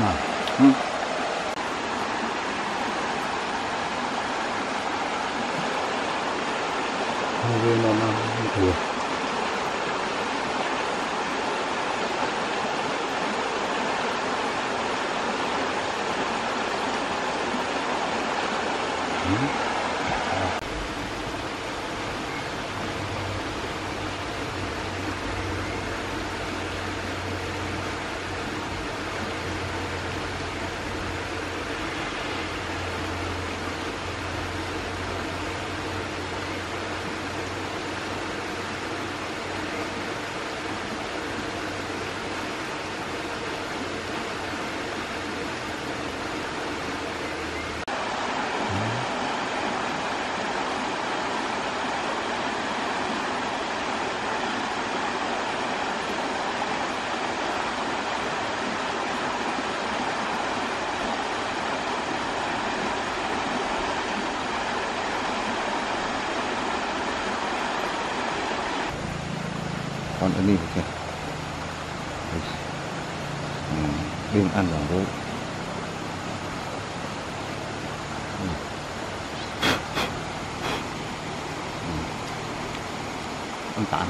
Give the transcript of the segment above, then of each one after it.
à. ừ. Hơi nó nó thừa con ở đây kìa. Đêm ăn vào bố. Ăn tạm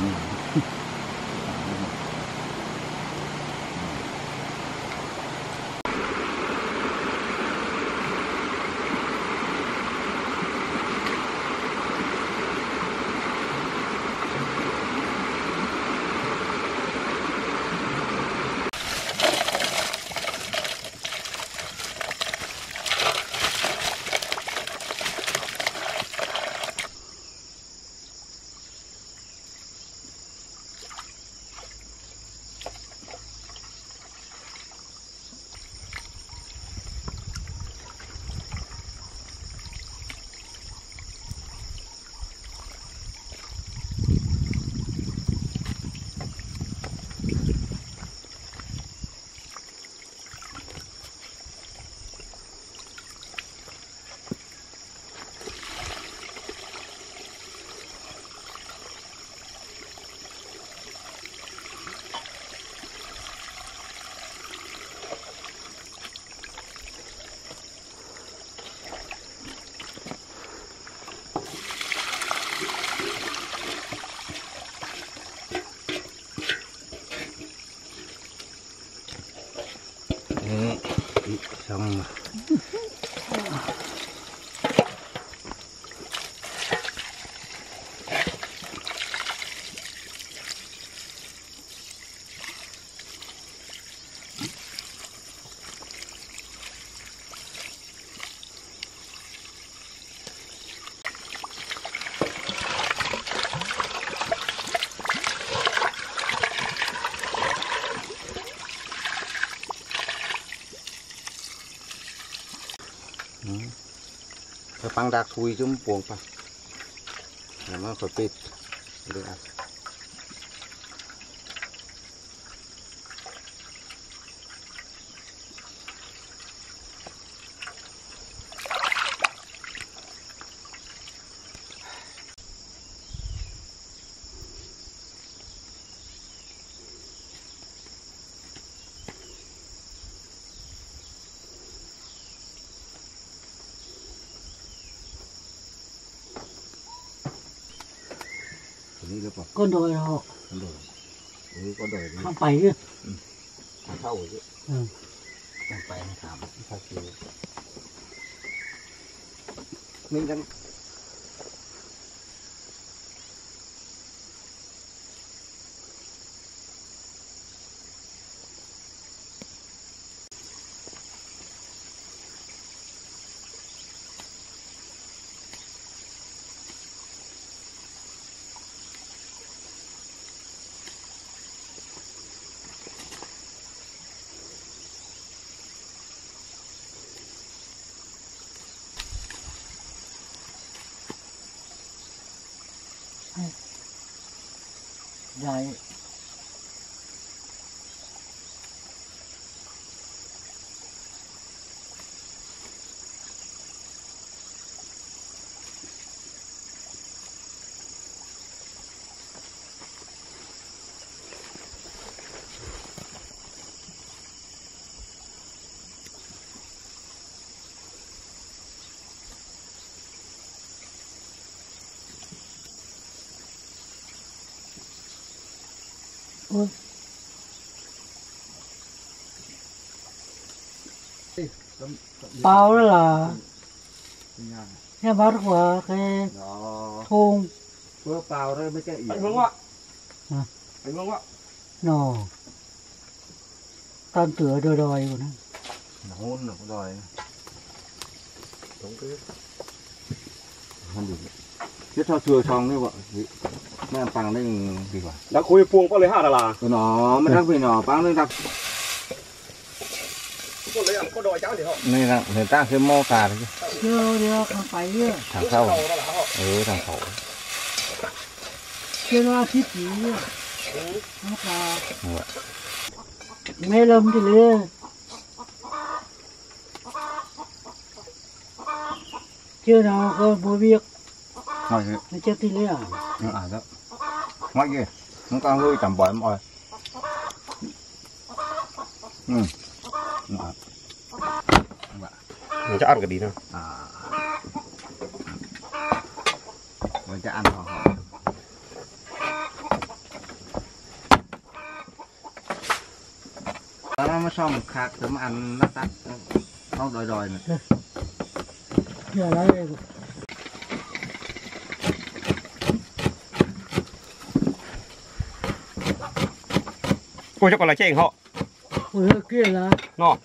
ปังดักทุยจุ่มปวงปะแล้มันก็ปิดดูอะ Cái băng đạc thui chúng buông pa. Là nó phải bịt. Được à. Cái này được không? con đồi họ Con đổi. Ừ, con đổi đi. không phải chứ Thả thâu rồi chứ. Ừ. Không phải nó thảm. Thật sự. Mình đang 在。Ôi. bao đó là nghe bắt qua cái đó. thôn. Bữa bao đấy mới chạy anh hướng ạ. Hả? anh hướng ạ. Nò. Tan tửa đòi đòi của nó. Hôn rồi rồi đúng cái không được ยึดเท่าเชือทองนี่วะแม่ปังได้ดีกว่าแล้วคุยพวงก็เลยห้าดาราหนอไม่ทักพี่หนอปังเลยทักนี่นะเห็นตั้งคือโมกาเลยเดี๋ยวเดี๋ยวทางไปเยอะทางเข้าเออทางเขาเชื่อว่าที่ผีเนี่ยโมกาไม่ลมจะเลยเชื่อเราก็บ่เบียก ngồi thử nó chết đi nữa à? À đó ngoại kia nó cao hơi tầm bỏi mọi ừ. Dạ. Dạ. Ngọt mình cho ăn cái gì nữa à. Mình cho ăn rồi nó mới xong khạc tấm ăn nó tắt. Không đòi đòi nữa cô cho còn là hình họ. Ui, kia là. Nó.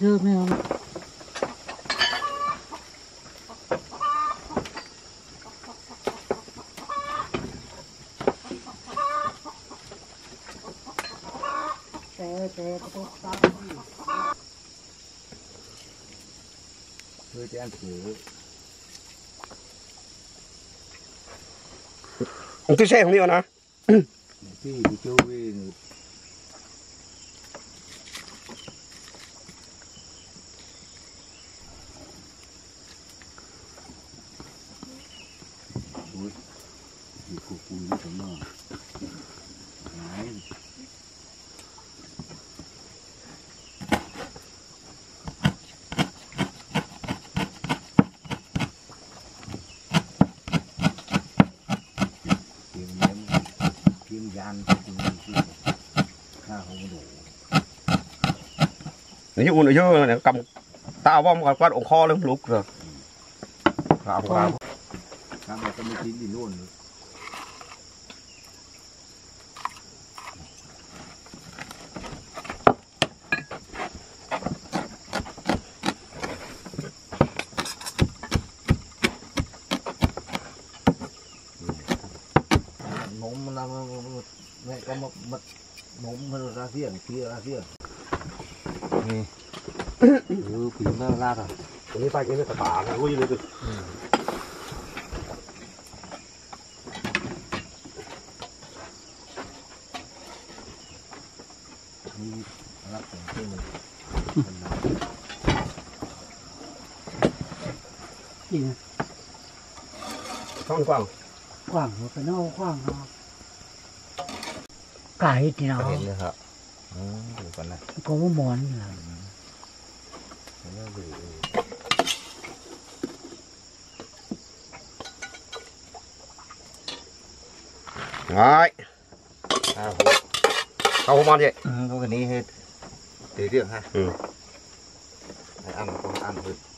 Dơ mèo. Thôi cho em thử. Tôi xem không đi mà nè. Thì chú về นี่อุ่นเยอะเนี่ยกำตาว่ามกันกวาดองคอเริ่มลุกเลยครับครับ Các bạn tâm chín thì luôn rồi. น เพี้ยเพี้ยนี่ดูผีเมื่าลากอะตัวนี้ไปกินเนื้อะตาไงกูยังเลยตึกนี่รัอนงกว้างกว้างเราไปนอกกว้างเราไก่ที่เราเห็นนะครับ còn có một món là ừ. rồi. À, không không ăn vậy? Ừ, không hết. Tí tiếng ha. Ừ. Ăn ăn được.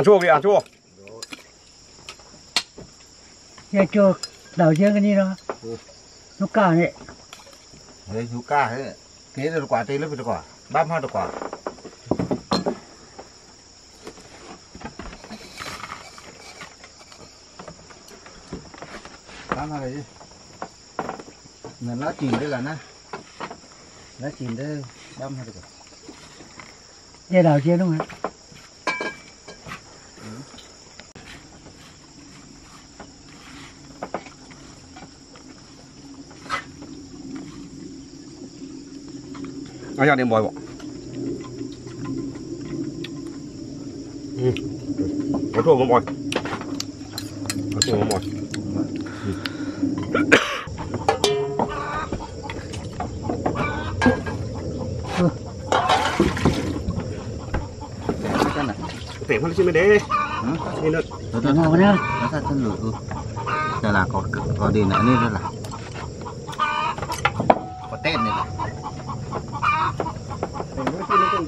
ăn chua kìa ăn chua. Giờ chua đào riêng cái gì đó? Ừ. Nó cả này đấy chú cả thế thế là quả tê lớp được quả. Băm hoa được quả. Băm hoa này chứ nó chìm đây là nó nó chìm đây băm hoa được quả đây đào riêng đúng không nó ra đi mồi bộ nó thua bộ mồi nó thua bộ mồi tẻ hơn xin mới đế đi nó nó nó nó nó nó nó nó nó nó nó nó nó nó nó nó nó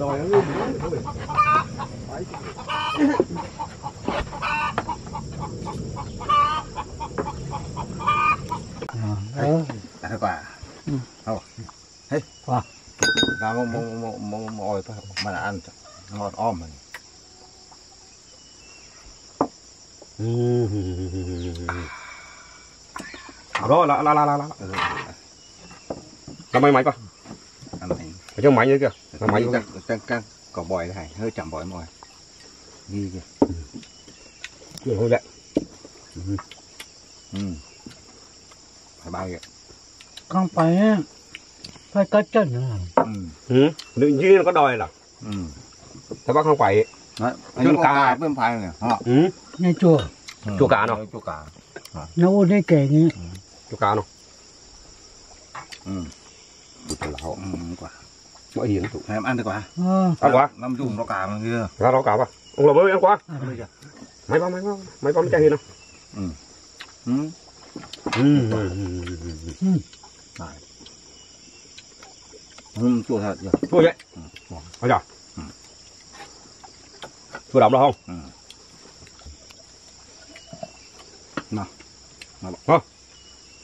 đòi nó ngu rồi Đấy. Đấy quả. Ừ. Đâu. Hey. Quả. Đó một một một một một ôi mà ăn ngọt om mình. Đó là là là là là. Ừ. Làm mấy máy coi ở trong máy nữa kìa là máy căng căng căng cỏ bòi này hơi chậm bòi mồi ghi kìa ừ. hơi lẹ ừ. ừ. phải bay kìa không phải phải có chân nữa ừ. ừ. nữ nó có đòi là ừ. các bác không phải Đấy, anh cá à? bên phải này họ ừ. nghe chùa ừ. chùa cá nó chùa cá nó ô đây kể nhé ừ. chùa cá nó ừ. ừ 不知道，嗯，管。bỏ hiền tụ em ăn được quá ờ, ăn quá năm chung nó cả kia. Ra đó cả vào ông lò mới ăn quá mấy con mấy con mấy con mới chạy hiền không ừ. Ừ. Ừ. Ừ. Ừ ừ chua thật rồi chua vậy? Ừ, Bây giờ. Ừ. Chua động đâu không? Ừ. Nào. Nào. Không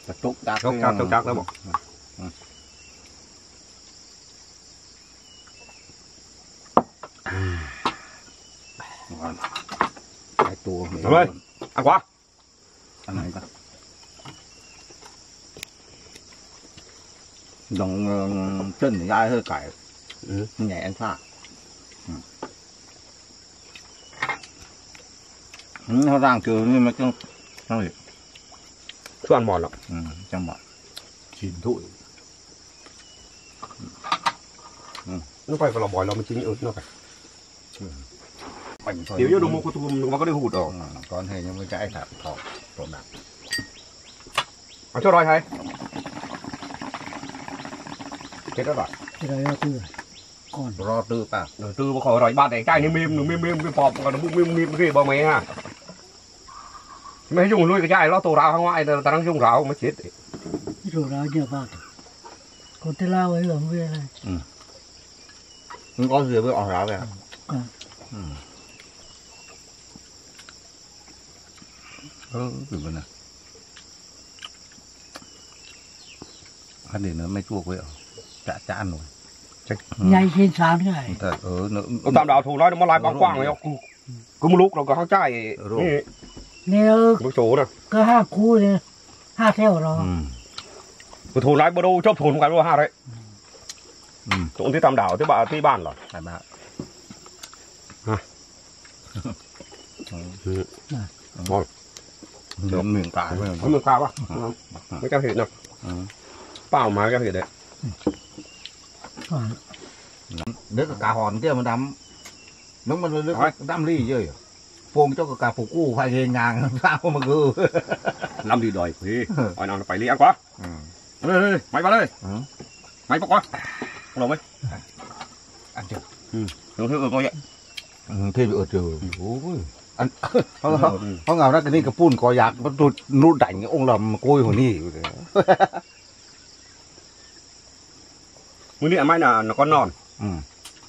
chặt tốt chặt tốt chặt tốt chặt đó ก Chốc chạc chốc chạc đó bộ. ไอตัว เอาเลย Ăn quá. อันไหนกันดองเส้นยายเฮ้ยไก่ Ừ. แหน่ซ่าอืมอืมเขาร่างเจอนี่มันต้องต้องเลย Chưa ăn mòn lắm. อืมจังหวะชินถุย Nó phải phải là bòi là mình chính ớt nó phải. ปั่นถอย Nếu như đúng một cái tùm nó có cái bệnh thôi. Nếu như đồng một có tùm mà có đi hụt đó. Con hề nhưng mà chạy thả thọ tổ đạp. Mà cho rồi hay. Chết đó rồi. Chết rồi tư rồi. Còn ro tư ta. Rồi tư mà khỏi rồi bạn này chạy như mềm nó mềm mềm cái pop nó mềm mềm mềm cái bao mẹ ha. Mấy dùng nuôi cái chạy nó tổ rào ra ngoài là ta đang dùng rào mới chết. Rồi rào nhiều bạc. Còn thế lao ấy là không này. Ừ. Không có gì với ỏ ráo vậy à? อออยู่กันนะอันนี้เนอะไม่จ้วกไว้เหรอจะจานหน่อย Nhanh trên sáng thế này. แต่เออเนอะ Ông tạm đạo thủ nói nó mà lại băng quang rồi không. Cứ một lúc nó có hàng chai. Rồi. Nè, Nếu Một chỗ nè. có hai khu thì hai theo đó. อืม Cái thủ lái bơ đô chốc thủ cái đô ha đấy. อืม Chỗที่ตามđảoที่บ้านที่บ้าน เหลืองหมื่นตาเหพื่อนนมึงปลาป่ะไม่กล้าเห็นเนาะเปล่ามาก็เห็นเลยเด็กกาหอนเกี่ยมันดำน้อมันเลยดำรีเยอะพวงเจ้ากับกาผูกู้พายเฮงางข้าวมันกูอลำดีดอยพี่อ่อนไปเลี้ยงกว่าเฮ้ยไม่มาเลยไม่ปกว่าลงไหมอันเดียวอืมลงที่อื่นก็ยังที่อื่นเจอโอ้ย อันเขาเขาเขาเงานักนี่กระปุ้นกอยักมันดูนูดดั่งองค์ลำกุ้ยหัวนี่มือนี่ไม่น่ะก็นอน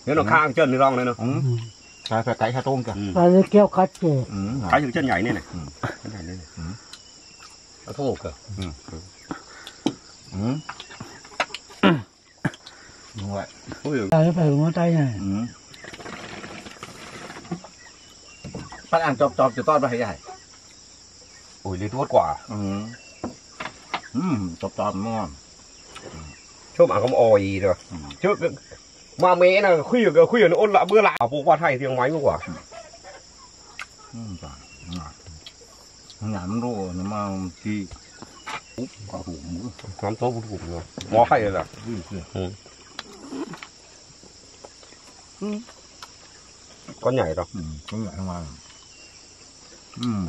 เนี่ยนอนข้างเจิ้นนี่ร้องเลยเนาะใช่แผลไก่ขาต้งกันอันนี้เกี่ยวคัดเจไก่ถึงเจิ้นใหญ่นี่เลยใหญ่นี่เลยเอาโทษกันอืมหน่วยโอ้ยไปหัวใจไง มป้าอ่านจอบจอบจะต้อนไปให้ใหญ่ Ôi lấy thuốc quả. อืมอืมจอบจอบนอน chôm ăn không oi rồi Ừ. trước cái- mà mẹ là khuya khuya nó ôn lại bữa lại bố qua thay tiếng máy quá Ừ, trời, ngọt. nhắn rồi nó mà chi úp quả hủ mũi lắm tốt vô cùng rồi mò hay là Ui, kìa. con nhảy อืม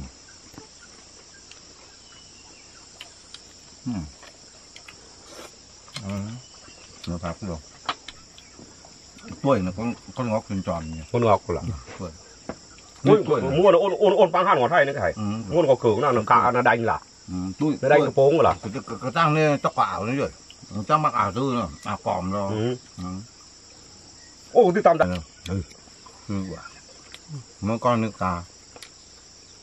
อืมอืมนะครับพี่ลงต้วยนะคนคนงอกคนจอนเนี่ยคนงอกคนหลังต้วยม้วนม้วนอ้โอ้นปังห้านหัวไทยนี่ไงม้วนก็เขื่อนนั่นนกาอันดังล่ะตุ้ยได้กระโปรงเหรอก็ตั้งเนี่ยจักว่าวนี่ยเลยตั้งมากอ่าวซื้อเนาะอ่าวปลอมเราโอ้ที่ตามดังเออคือว่ามื่ก้อนนึกตา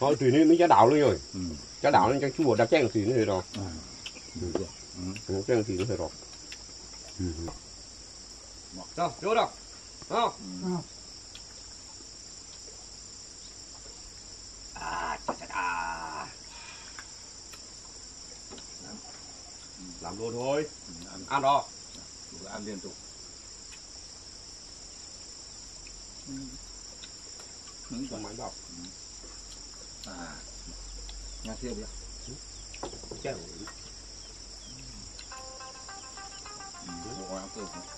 thôi tùy nên nó giá đạo luôn rồi. Ừ. giá đạo nó chẳng chua đã chén thì nó rồi. Được rồi. Ừ. chén thì nó hơi rồi. Đâu. Chỗ à chà chà làm luôn thôi. Ăn ăn đó. Ăn liên tục. Cho máy bọc à nghe tiếp đi chén bộ ăn cơm